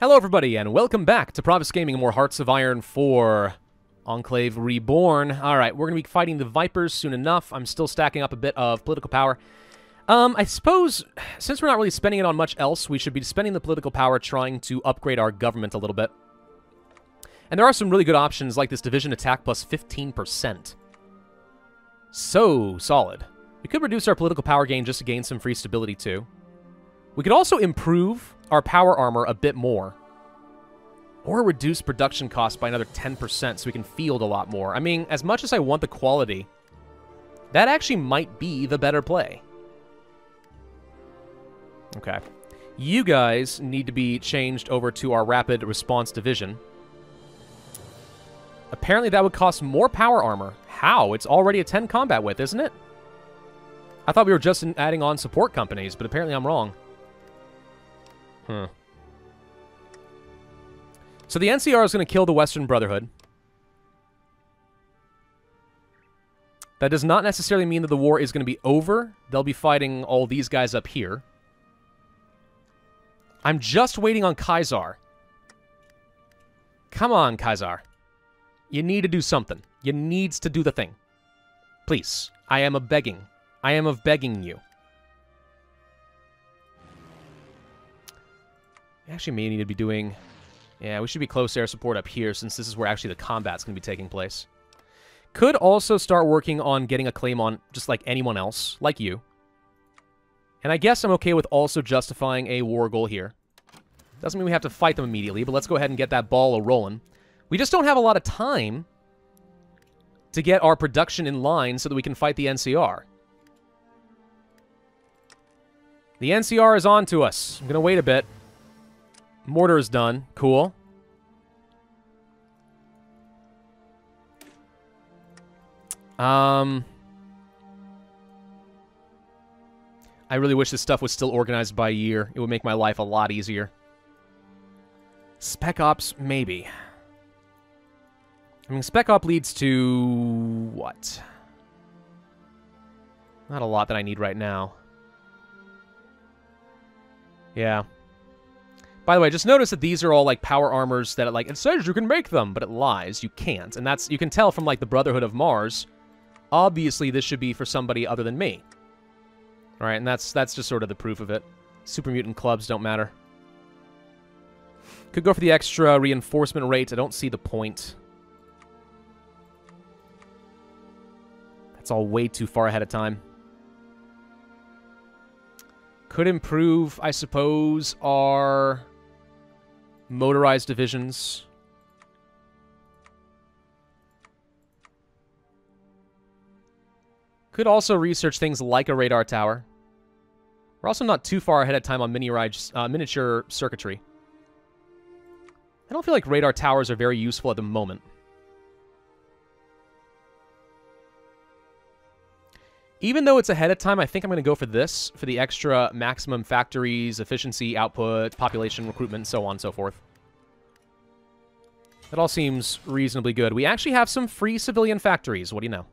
Hello, everybody, and welcome back to Pravus Gaming more Hearts of Iron 4 Enclave Reborn. All right, we're going to be fighting the Vipers soon enough. I'm still stacking up a bit of political power. Um, I suppose, since we're not really spending it on much else, we should be spending the political power trying to upgrade our government a little bit. And there are some really good options, like this Division Attack plus 15%. So solid. We could reduce our political power gain just to gain some free stability, too. We could also improve our power armor a bit more. Or reduce production costs by another 10% so we can field a lot more. I mean, as much as I want the quality, that actually might be the better play. Okay. You guys need to be changed over to our Rapid Response Division. Apparently that would cost more power armor. How? It's already a 10 combat width, isn't it? I thought we were just adding on support companies, but apparently I'm wrong. Hmm. So the NCR is going to kill the Western Brotherhood. That does not necessarily mean that the war is going to be over. They'll be fighting all these guys up here. I'm just waiting on Caesar. Come on, Caesar. You need to do something. You needs to do the thing. Please. I am a begging. I am of begging you. We actually may need to be doing... Yeah, we should be close air support up here since this is where actually the combat's going to be taking place. Could also start working on getting a claim on just like anyone else, like you. And I guess I'm okay with also justifying a war goal here. Doesn't mean we have to fight them immediately, but let's go ahead and get that ball a-rolling. We just don't have a lot of time to get our production in line so that we can fight the NCR. The NCR is on to us. I'm going to wait a bit. Mortar is done. Cool. Um... I really wish this stuff was still organized by year. It would make my life a lot easier. Spec Ops, maybe. I mean, Spec Op leads to... what? Not a lot that I need right now. Yeah. By the way, just notice that these are all like power armors that like it says you can make them, but it lies. You can't. And that's you can tell from like the Brotherhood of Mars. Obviously, this should be for somebody other than me. All right, and that's that's just sort of the proof of it. Super mutant clubs don't matter. Could go for the extra reinforcement rate. I don't see the point. That's all way too far ahead of time. Could improve, I suppose, our motorized divisions. Could also research things like a radar tower. We're also not too far ahead of time on mini uh, miniature circuitry. I don't feel like radar towers are very useful at the moment. Even though it's ahead of time, I think I'm going to go for this, for the extra maximum factories, efficiency, output, population, recruitment, so on and so forth. That all seems reasonably good. We actually have some free civilian factories. What do you know?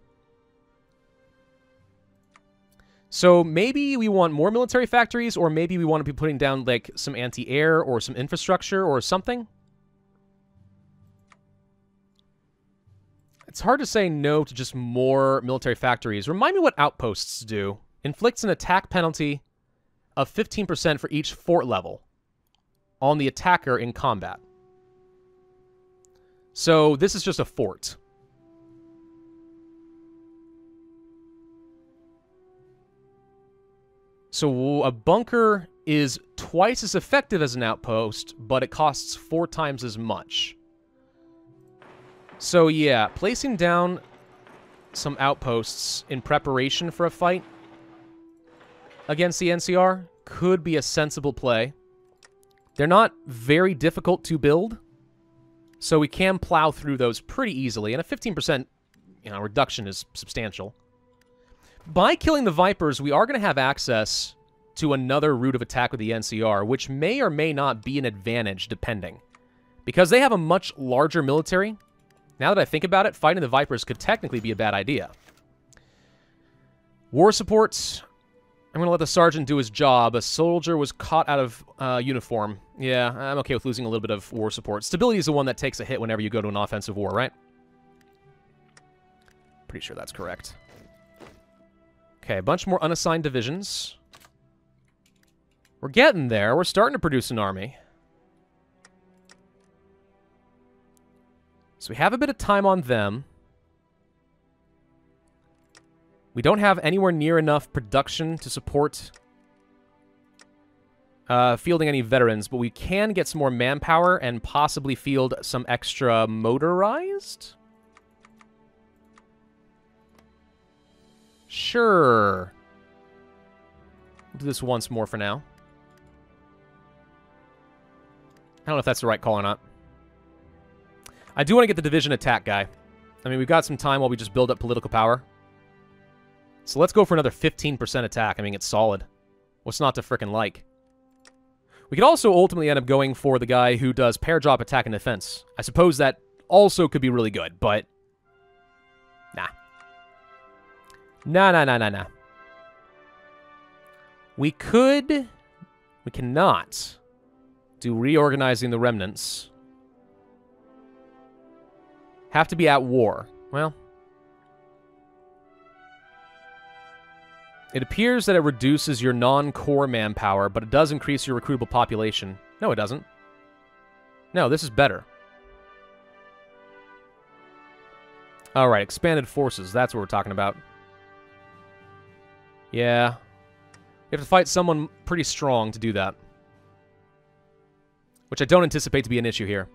So maybe we want more military factories, or maybe we want to be putting down, like, some anti-air or some infrastructure or something. It's hard to say no to just more military factories. Remind me what outposts do. Inflicts an attack penalty of 15% for each fort level on the attacker in combat. So this is just a fort. So a bunker is twice as effective as an outpost, but it costs four times as much. So yeah, placing down some outposts in preparation for a fight against the NCR could be a sensible play. They're not very difficult to build, so we can plow through those pretty easily, and a 15% you know, reduction is substantial. By killing the Vipers, we are going to have access to another route of attack with the NCR, which may or may not be an advantage, depending. Because they have a much larger military, now that I think about it, fighting the Vipers could technically be a bad idea. War supports. I'm going to let the sergeant do his job. A soldier was caught out of uh, uniform. Yeah, I'm okay with losing a little bit of war support. Stability is the one that takes a hit whenever you go to an offensive war, right? Pretty sure that's correct. Okay, a bunch more unassigned divisions. We're getting there. We're starting to produce an army. So we have a bit of time on them. We don't have anywhere near enough production to support uh, fielding any veterans, but we can get some more manpower and possibly field some extra motorized? Sure. We'll do this once more for now. I don't know if that's the right call or not. I do want to get the division attack guy. I mean, we've got some time while we just build up political power. So let's go for another 15% attack. I mean, it's solid. What's not to frickin' like? We could also ultimately end up going for the guy who does paradrop attack and defense. I suppose that also could be really good, but... Nah. Nah, nah, nah, nah, nah. We could... We cannot do reorganizing the remnants. Have to be at war. Well, It appears that it reduces your non-core manpower, but it does increase your recruitable population. No, it doesn't. No, this is better. Alright, expanded forces. That's what we're talking about. Yeah. You have to fight someone pretty strong to do that. Which I don't anticipate to be an issue here.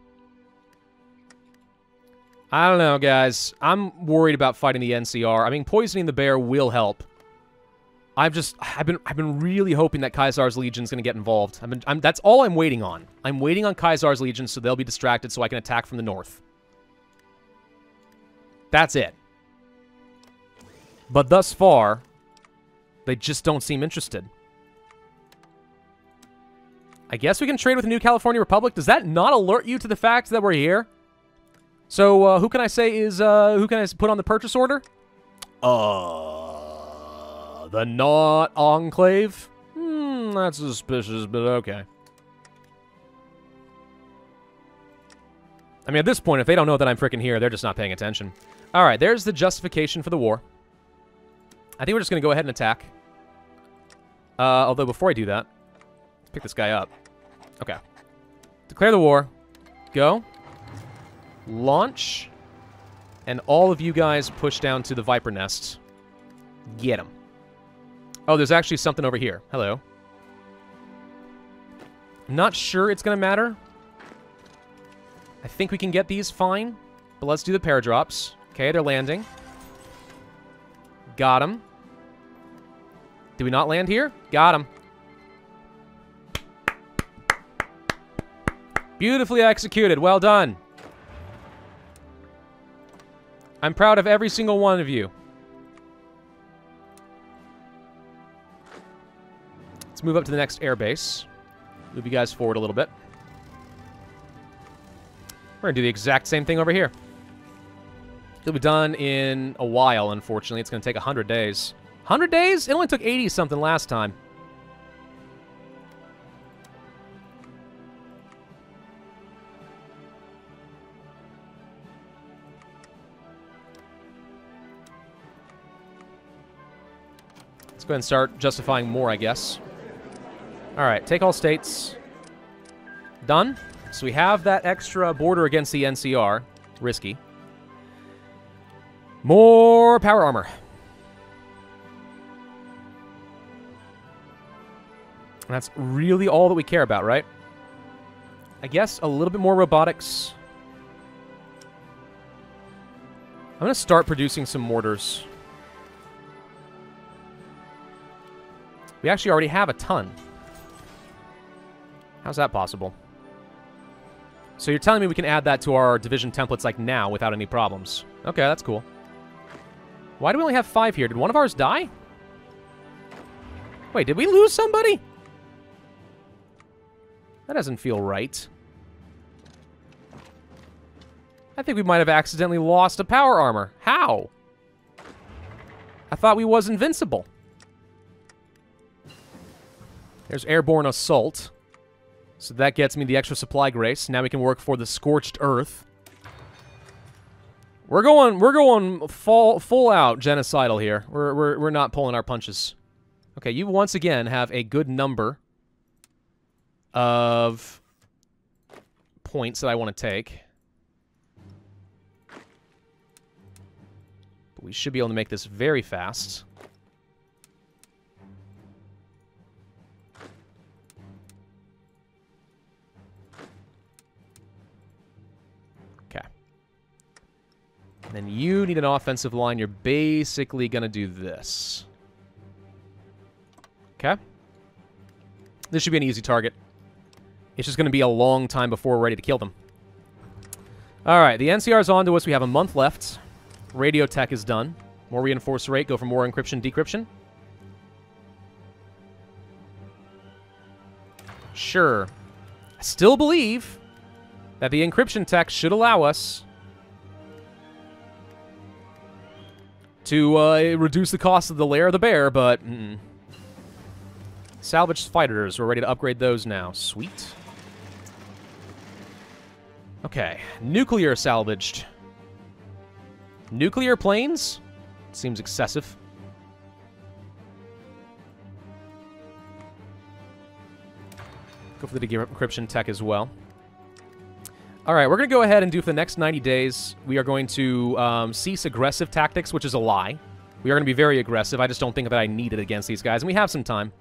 I don't know, guys. I'm worried about fighting the NCR. I mean, poisoning the bear will help. I've just I've been I've been really hoping that Caesar's Legion's going to get involved. I've been I'm, that's all I'm waiting on. I'm waiting on Caesar's Legion so they'll be distracted so I can attack from the north. That's it. But thus far, they just don't seem interested. I guess we can trade with the New California Republic. Does that not alert you to the fact that we're here? So, uh, who can I say is, uh, who can I put on the purchase order? Uh the not enclave? Hmm, that's suspicious, but okay. I mean, at this point, if they don't know that I'm freaking here, they're just not paying attention. All right, there's the justification for the war. I think we're just going to go ahead and attack. Uh, although, before I do that, let's pick this guy up. Okay. Declare the war. Go. Launch. And all of you guys push down to the Viper Nest. Get him. Oh, there's actually something over here. Hello. I'm not sure it's going to matter. I think we can get these fine. But let's do the paradrops. Okay, they're landing. Got them. Did we not land here? Got them. Beautifully executed. Well done. I'm proud of every single one of you. Let's move up to the next airbase. Move you guys forward a little bit. We're going to do the exact same thing over here. It'll be done in a while, unfortunately. It's going to take 100 days. 100 days? It only took 80-something last time. Let's go ahead and start justifying more, I guess. All right, take all states. Done. So we have that extra border against the NCR. Risky. More power armor. And that's really all that we care about, right? I guess a little bit more robotics. I'm going to start producing some mortars. We actually already have a ton. How's that possible? So you're telling me we can add that to our division templates like now without any problems. Okay, that's cool. Why do we only have five here? Did one of ours die? Wait, did we lose somebody? That doesn't feel right. I think we might have accidentally lost a power armor. How? I thought we was invincible. There's airborne assault. So that gets me the extra supply grace. Now we can work for the scorched earth. We're going we're going full full out genocidal here. We're we're we're not pulling our punches. Okay, you once again have a good number of points that I want to take. But we should be able to make this very fast. Then you need an offensive line. You're basically going to do this. Okay. This should be an easy target. It's just going to be a long time before we're ready to kill them. All right, the NCR's on to us. We have a month left. Radio tech is done. More reinforce rate. Go for more encryption, decryption. Sure. I still believe that the encryption tech should allow us to uh, reduce the cost of the lair of the bear, but... Mm -mm. Salvaged fighters. We're ready to upgrade those now. Sweet. Okay. Nuclear salvaged. Nuclear planes? Seems excessive. Go for the decryption tech as well. All right, we're going to go ahead and do for the next 90 days, we are going to um, cease aggressive tactics, which is a lie. We are going to be very aggressive. I just don't think that I need it against these guys, and we have some time.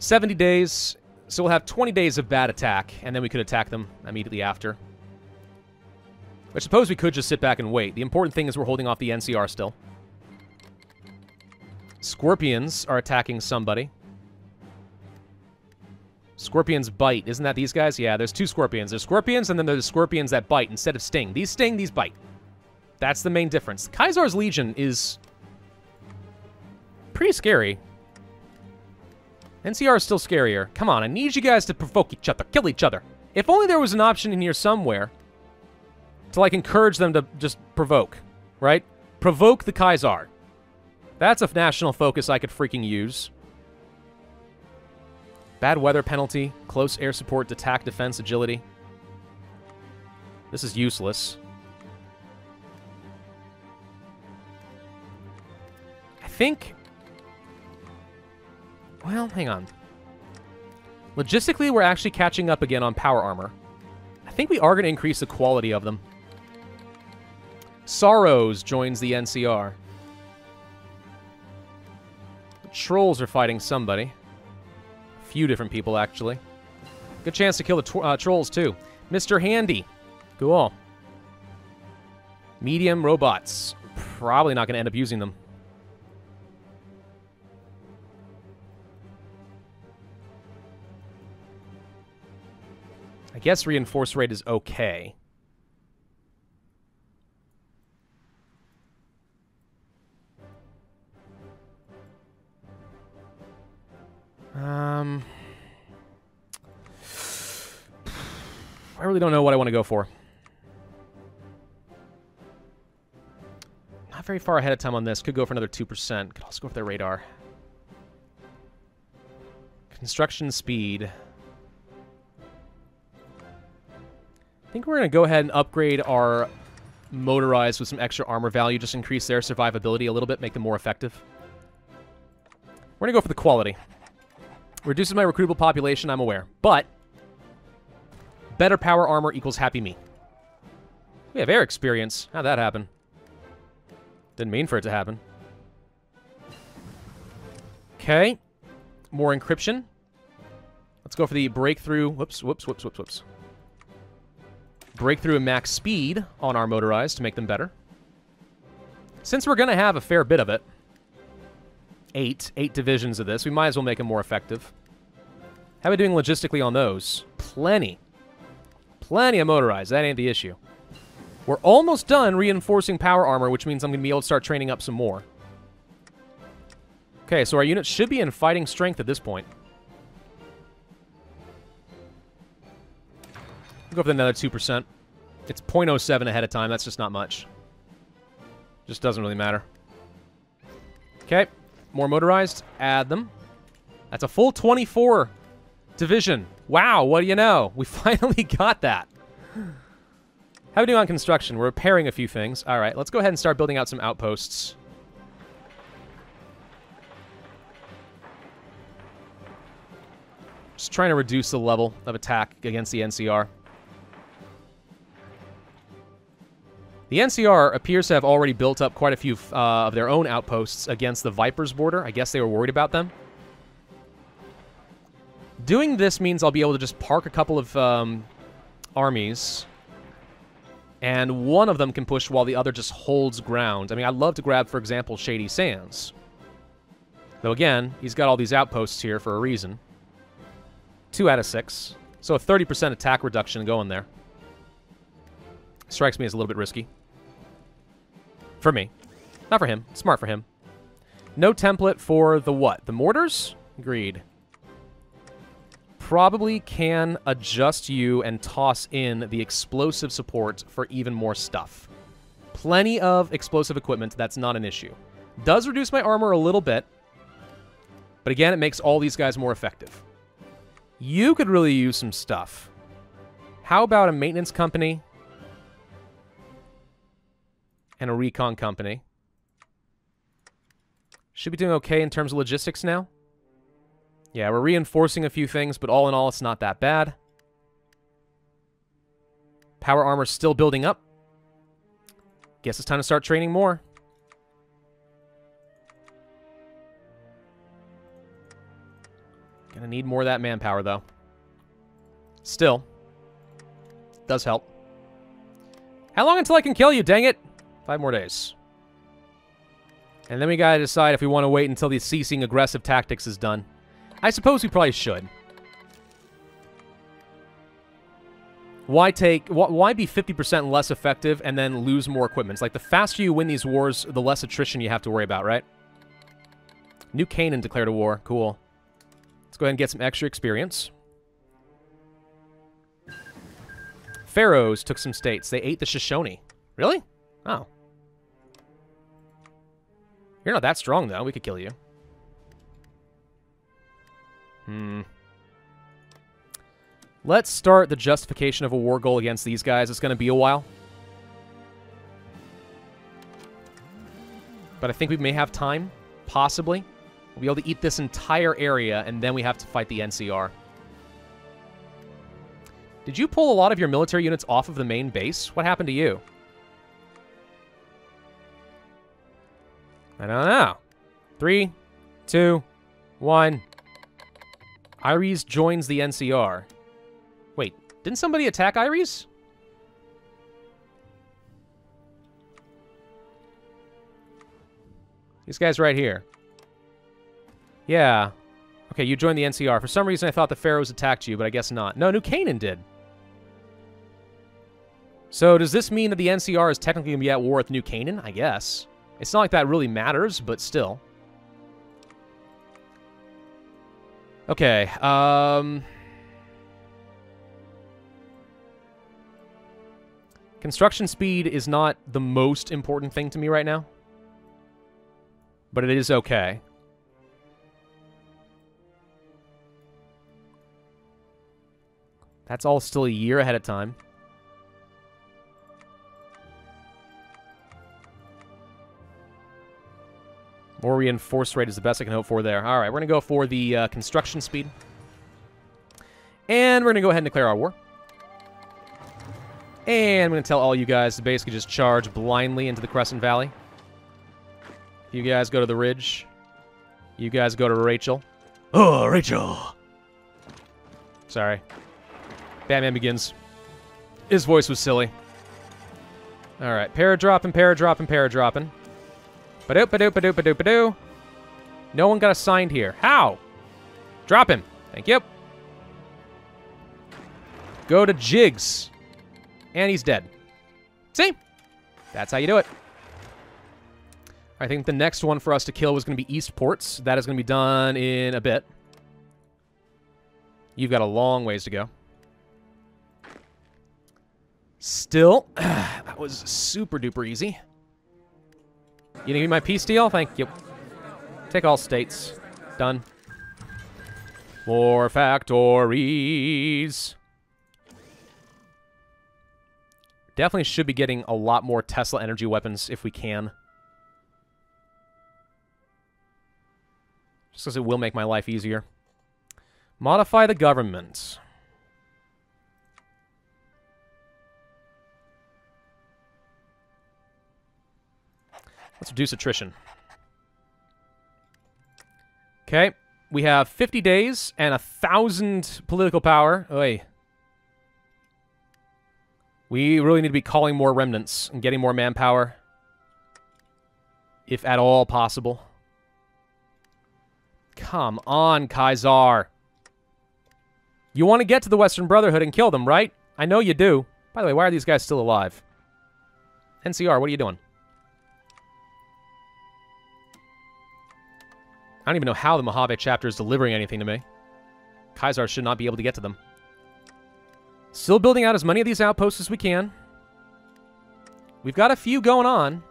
70 days, so we'll have 20 days of bad attack, and then we could attack them immediately after. I suppose we could just sit back and wait. The important thing is we're holding off the NCR still. Scorpions are attacking somebody. Scorpions bite. Isn't that these guys? Yeah, there's two scorpions. There's scorpions, and then there's scorpions that bite instead of sting. These sting, these bite. That's the main difference. Caesar's Legion is pretty scary. NCR is still scarier. Come on, I need you guys to provoke each other, kill each other. If only there was an option in here somewhere to, like, encourage them to just provoke, right? Provoke the Kaiser. That's a national focus I could freaking use. Bad weather penalty, close air support, attack, defense, agility. This is useless. I think well, hang on. Logistically, we're actually catching up again on power armor. I think we are going to increase the quality of them. Sorrows joins the NCR. The trolls are fighting somebody. Few different people, actually. Good chance to kill the uh, trolls, too. Mr. Handy. Cool. Medium robots. Probably not going to end up using them. I guess reinforce rate is okay. Um, I really don't know what I want to go for. Not very far ahead of time on this. Could go for another 2%. Could also go for their radar. Construction speed. I think we're going to go ahead and upgrade our motorized with some extra armor value, just increase their survivability a little bit, make them more effective. We're going to go for the quality. Reduces my recruitable population, I'm aware. But, better power armor equals happy me. We have air experience. How'd that happen? Didn't mean for it to happen. Okay. More encryption. Let's go for the breakthrough. Whoops, whoops, whoops, whoops, whoops. Breakthrough and max speed on our motorized to make them better. Since we're going to have a fair bit of it, eight, eight divisions of this, we might as well make them more effective. How are we doing logistically on those? Plenty. Plenty of motorized. That ain't the issue. We're almost done reinforcing power armor, which means I'm going to be able to start training up some more. Okay, so our units should be in fighting strength at this point. We'll go for another 2%. It's 0.07 ahead of time. That's just not much. Just doesn't really matter. Okay. More motorized. Add them. That's a full 24 division. Wow, what do you know? We finally got that. How are we doing on construction? We're repairing a few things. All right, let's go ahead and start building out some outposts. Just trying to reduce the level of attack against the NCR. The NCR appears to have already built up quite a few uh, of their own outposts against the Vipers border. I guess they were worried about them. Doing this means I'll be able to just park a couple of um, armies, and one of them can push while the other just holds ground. I mean, I'd love to grab, for example, Shady Sands. Though again, he's got all these outposts here for a reason. Two out of six. So a 30% attack reduction going there. Strikes me as a little bit risky. For me. Not for him. Smart for him. No template for the what? The mortars? Agreed. Probably can adjust you and toss in the explosive support for even more stuff. Plenty of explosive equipment. That's not an issue. Does reduce my armor a little bit. But again, it makes all these guys more effective. You could really use some stuff. How about a maintenance company and a recon company? Should be doing okay in terms of logistics now. Yeah, we're reinforcing a few things, but all in all, it's not that bad. Power armor still building up. Guess it's time to start training more. Gonna need more of that manpower, though. Still. Does help. How long until I can kill you, dang it? Five more days. And then we gotta decide if we want to wait until the ceasing aggressive tactics is done. I suppose we probably should. Why take... Why be 50% less effective and then lose more equipment? It's like, the faster you win these wars, the less attrition you have to worry about, right? New Canaan declared a war. Cool Let's go ahead and get some extra experience. Pharaohs took some states. They ate the Shoshone. Really? Oh. You're not that strong, though. We could kill you. Hmm. Let's start the justification of a war goal against these guys. It's going to be a while. But I think we may have time, possibly. We'll be able to eat this entire area, and then we have to fight the NCR. Did you pull a lot of your military units off of the main base? What happened to you? I don't know. Three, two, one. Iris joins the NCR. Wait, didn't somebody attack Iris? These guys right here. Yeah. Okay, you joined the NCR. For some reason, I thought the Pharaohs attacked you, but I guess not. No, New Canaan did. So does this mean that the NCR is technically going to be at war with New Canaan? I guess. It's not like that really matters, but still. Okay, um... Construction speed is not the most important thing to me right now. But it is okay. That's all still a year ahead of time. More reinforced rate is the best I can hope for there. All right, we're going to go for the uh, construction speed. And we're going to go ahead and declare our war. And I'm going to tell all you guys to basically just charge blindly into the Crescent Valley. You guys go to the Ridge. You guys go to Rachel. Oh, Rachel! Sorry. Batman Begins. His voice was silly. Alright, paradropping, paradropping, paradropping. Ba-doop, ba-doop, ba-doop, ba-doop, ba-doo. No one got assigned here. How? Drop him. Thank you. Go to Jigs. And he's dead. See? That's how you do it. I think the next one for us to kill was going to be East Ports. That is going to be done in a bit. You've got a long ways to go. Still, that was super duper easy. You need my peace deal? Thank you. Take all states. Done. More factories. Definitely should be getting a lot more Tesla energy weapons if we can. Just because it will make my life easier. Modify the government. Let's reduce attrition. Okay. We have 50 days and a thousand political power. Oy. We really need to be calling more remnants and getting more manpower. If at all possible. Come on, Caesar. You want to get to the Western Brotherhood and kill them, right? I know you do. By the way, why are these guys still alive? NCR, what are you doing? I don't even know how the Mojave chapter is delivering anything to me. Caesar should not be able to get to them. Still building out as many of these outposts as we can. We've got a few going on.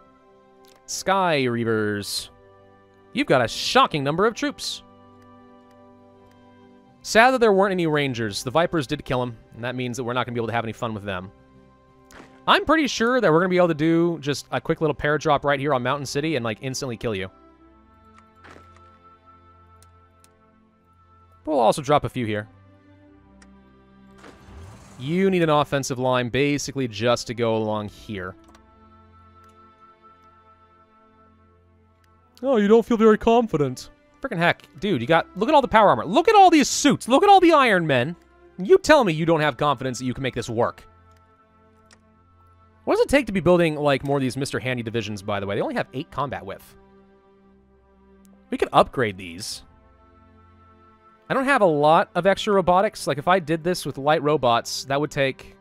Sky Reavers. You've got a shocking number of troops. Sad that there weren't any Rangers. The Vipers did kill them, and that means that we're not going to be able to have any fun with them. I'm pretty sure that we're going to be able to do just a quick little paradrop right here on Mountain City and, like, instantly kill you. We'll also drop a few here. You need an offensive line basically just to go along here. Oh, you don't feel very confident. Freaking heck. Dude, you got... Look at all the power armor. Look at all these suits. Look at all the Iron Men. You tell me you don't have confidence that you can make this work. What does it take to be building, like, more of these Mr. Handy divisions, by the way? They only have 8 combat width. We could upgrade these. I don't have a lot of extra robotics. Like, if I did this with light robots, that would take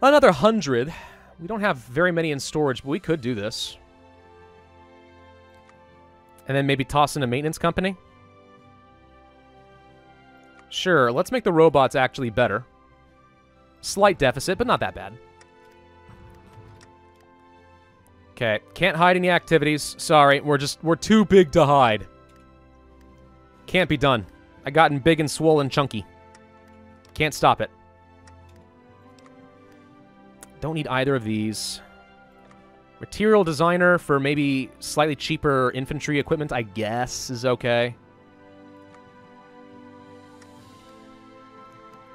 another 100. We don't have very many in storage, but we could do this. And then maybe toss in a maintenance company? Sure, let's make the robots actually better. Slight deficit, but not that bad. Okay, can't hide any activities. Sorry, we're just, we're too big to hide. Can't be done. I gotten big and swollen chunky. Can't stop it. Don't need either of these. Material designer for maybe slightly cheaper infantry equipment, I guess, is okay.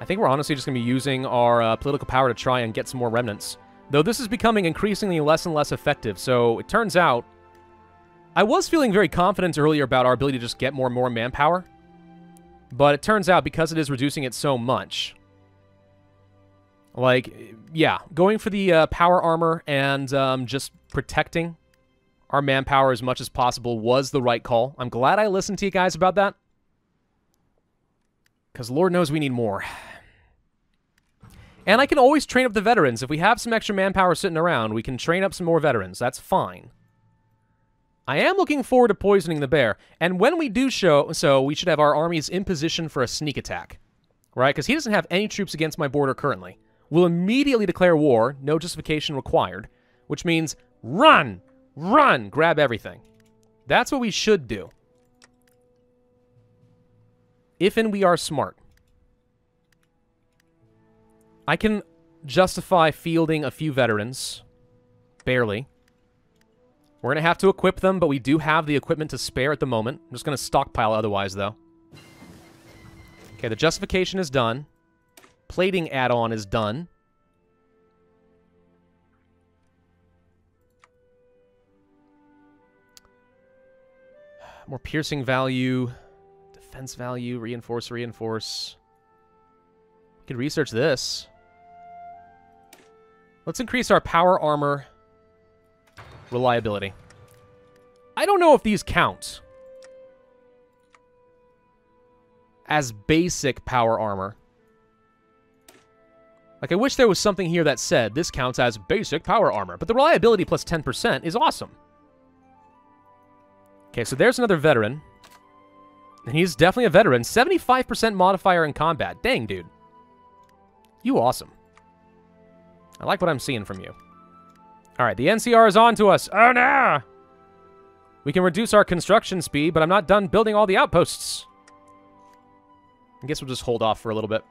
I think we're honestly just going to be using our uh, political power to try and get some more remnants. Though this is becoming increasingly less and less effective, so it turns out... I was feeling very confident earlier about our ability to just get more and more manpower. But it turns out, because it is reducing it so much, like, yeah, going for the uh, power armor and um, just protecting our manpower as much as possible was the right call. I'm glad I listened to you guys about that. Because Lord knows we need more. And I can always train up the veterans. If we have some extra manpower sitting around, we can train up some more veterans. That's fine. I am looking forward to poisoning the bear. And when we do show, so we should have our armies in position for a sneak attack. Right? Because he doesn't have any troops against my border currently. We'll immediately declare war, no justification required, which means run, run, grab everything. That's what we should do. If and we are smart. I can justify fielding a few veterans. Barely. We're going to have to equip them, but we do have the equipment to spare at the moment. I'm just going to stockpile otherwise, though. Okay, the justification is done. Plating add-on is done. More piercing value. Defense value. Reinforce, reinforce. We could research this. Let's increase our power armor reliability. I don't know if these count as basic power armor. Like, I wish there was something here that said this counts as basic power armor, but the reliability plus 10% is awesome. Okay, so there's another veteran. And he's definitely a veteran. 75% modifier in combat. Dang, dude. You awesome. I like what I'm seeing from you. All right, the NCR is on to us. Oh, no! We can reduce our construction speed, but I'm not done building all the outposts. I guess we'll just hold off for a little bit.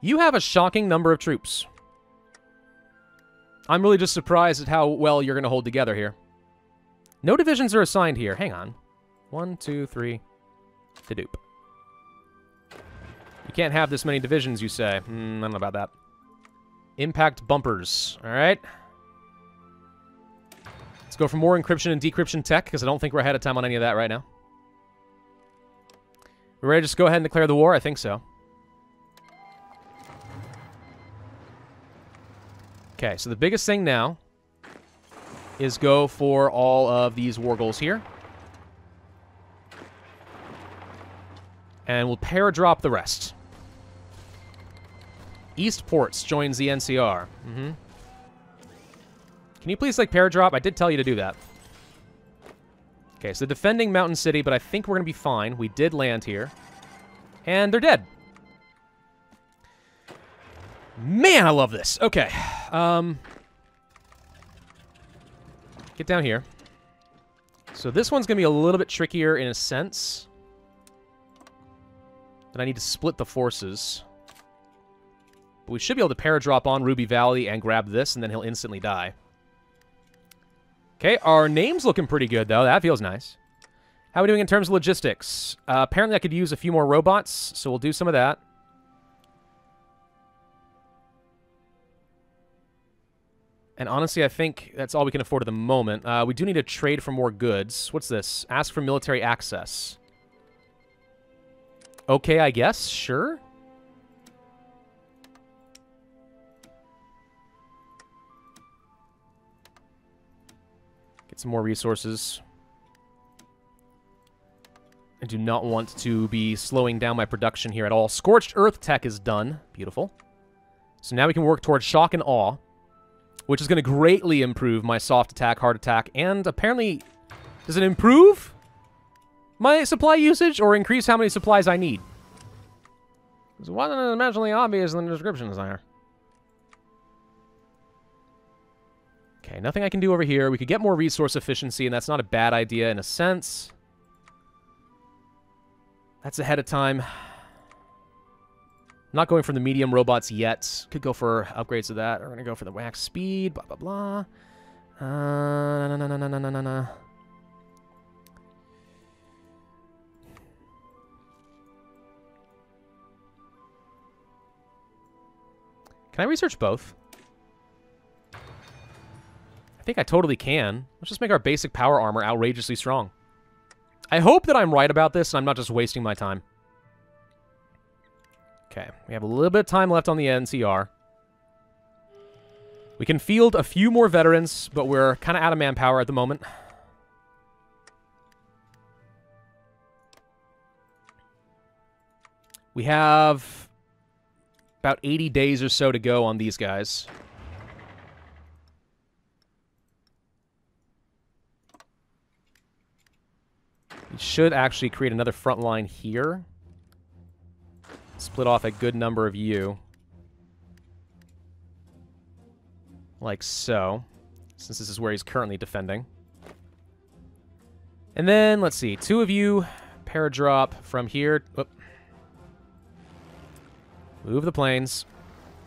You have a shocking number of troops. I'm really just surprised at how well you're going to hold together here. No divisions are assigned here. Hang on. One, two, three. To Hadoop. You can't have this many divisions, you say. Mm, I don't know about that. Impact bumpers. All right. Let's go for more encryption and decryption tech, because I don't think we're ahead of time on any of that right now. We're ready to just go ahead and declare the war? I think so. Okay, so the biggest thing now is go for all of these war goals here. And we'll paradrop the rest. East Ports joins the NCR. Mm-hmm. Can you please, like, paradrop? I did tell you to do that. Okay, so defending Mountain City, but I think we're going to be fine. We did land here. And they're dead. Man, I love this. Okay. Um, get down here. So this one's going to be a little bit trickier in a sense. And I need to split the forces. But we should be able to paradrop on Ruby Valley and grab this, and then he'll instantly die. Okay, our name's looking pretty good, though. That feels nice. How are we doing in terms of logistics? Uh, apparently I could use a few more robots, so we'll do some of that. And honestly, I think that's all we can afford at the moment. Uh, we do need to trade for more goods. What's this? Ask for military access. Okay, I guess. Sure. Some more resources. I do not want to be slowing down my production here at all. Scorched Earth tech is done. Beautiful. So now we can work towards Shock and Awe, which is going to greatly improve my soft attack, hard attack, and apparently... Does it improve my supply usage or increase how many supplies I need? It wasn't as immensely obvious in the descriptions there. Okay, nothing I can do over here. We could get more resource efficiency, and that's not a bad idea in a sense. That's ahead of time. Not going for the medium robots yet. Could go for upgrades of that. We're going to go for the wax speed, blah, blah, blah. Uh. Can I research both? I think I totally can. Let's just make our basic power armor outrageously strong. I hope that I'm right about this and I'm not just wasting my time. Okay, we have a little bit of time left on the NCR. We can field a few more veterans, but we're kind of out of manpower at the moment. We have about 80 days or so to go on these guys. We should actually create another front line here. Split off a good number of you. Like so. Since this is where he's currently defending. And then, let's see. Two of you paradrop from here. Whoop. Move the planes.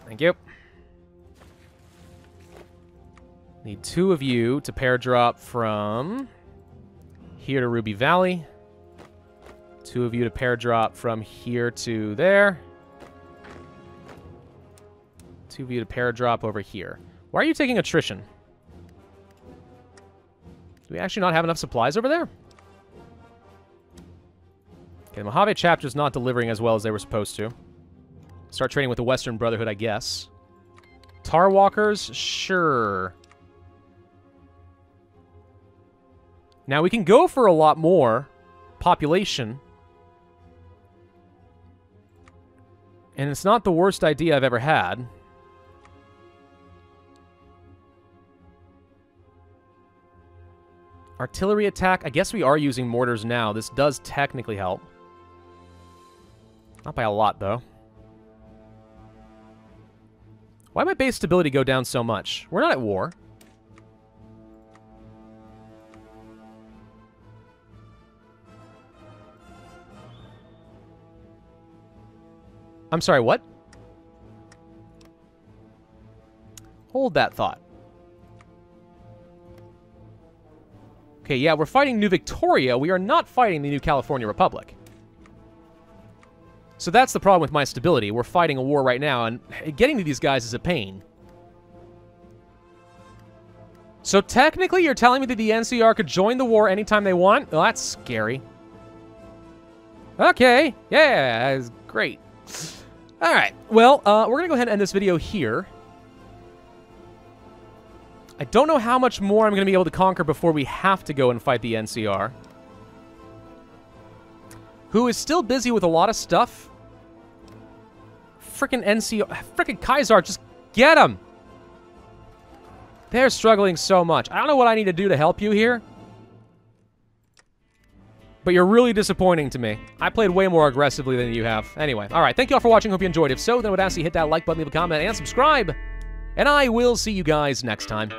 Thank you. Need two of you to paradrop from here to Ruby Valley. Two of you to paradrop from here to there. Two of you to paradrop over here. Why are you taking attrition? Do we actually not have enough supplies over there? Okay, the Mojave chapter is not delivering as well as they were supposed to. Start trading with the Western Brotherhood, I guess. Tar Walkers? Sure. Now, we can go for a lot more population. And it's not the worst idea I've ever had. Artillery attack. I guess we are using mortars now. This does technically help. Not by a lot, though. Why my base stability go down so much? We're not at war. I'm sorry, what? Hold that thought. Okay, yeah, we're fighting New Victoria. We are not fighting the New California Republic. So that's the problem with my stability. We're fighting a war right now, and getting to these guys is a pain. So technically, you're telling me that the NCR could join the war anytime they want? Well, that's scary. Okay, yeah, that's great. All right, well, uh, we're going to go ahead and end this video here. I don't know how much more I'm going to be able to conquer before we have to go and fight the NCR. Who is still busy with a lot of stuff. Frickin' NCR. Frickin' Caesar, just get him! They're struggling so much. I don't know what I need to do to help you here. But you're really disappointing to me. I played way more aggressively than you have. Anyway, alright, thank you all for watching. Hope you enjoyed. If so, then I would ask you hit that like button, leave a comment, and subscribe. And I will see you guys next time.